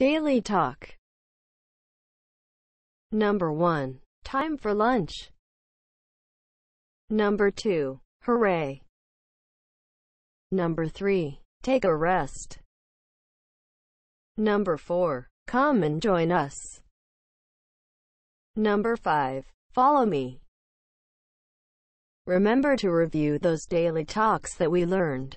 Daily Talk Number 1. Time for lunch. Number 2. Hooray. Number 3. Take a rest. Number 4. Come and join us. Number 5. Follow me. Remember to review those daily talks that we learned.